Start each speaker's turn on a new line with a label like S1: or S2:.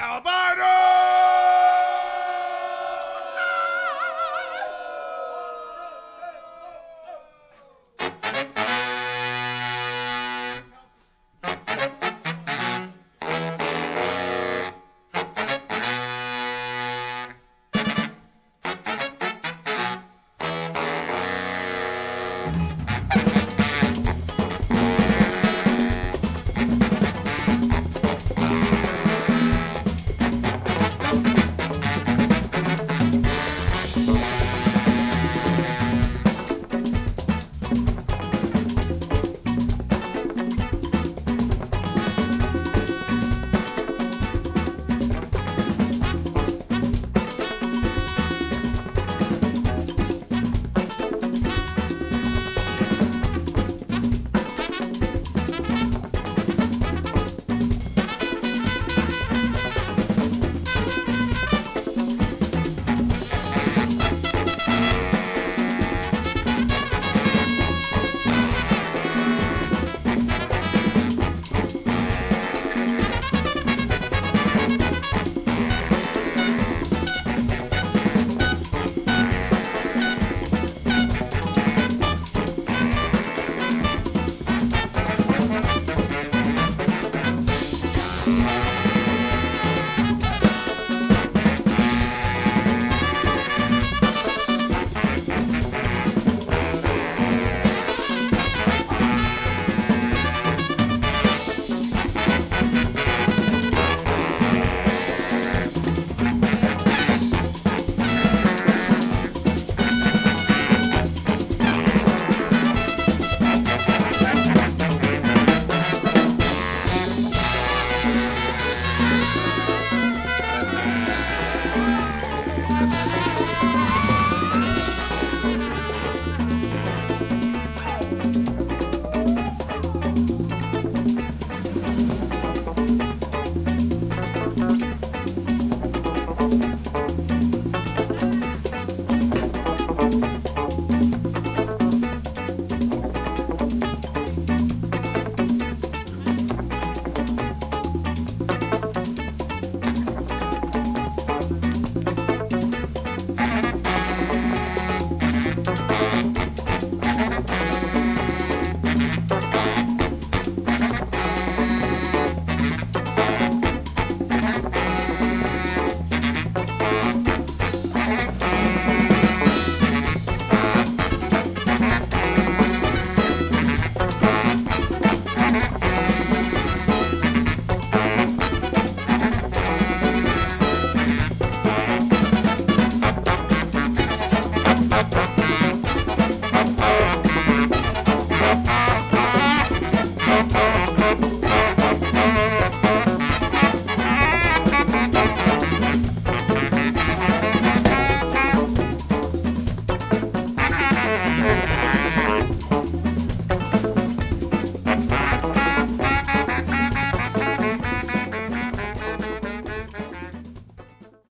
S1: Albino!